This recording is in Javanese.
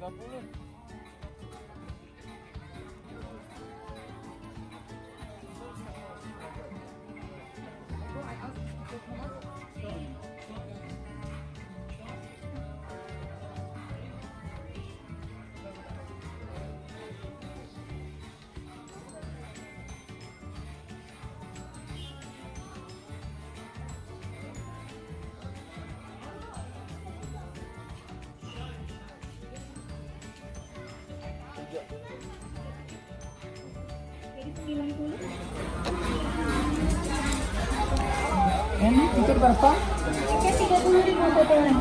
Está por Ini tiket berapa? Tiket 30 ribu satu orang.